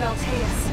spells haste.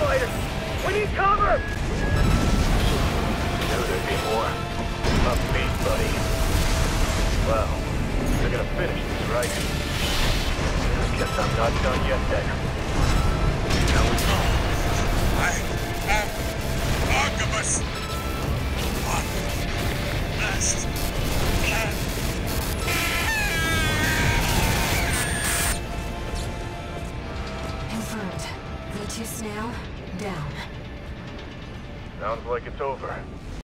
fighters! We need cover! Knew there'd be more. Upbeat, buddy. Well, they're gonna finish this, right? Guess I'm not done yet, Decker. Conscious now? Down. Sounds like it's over.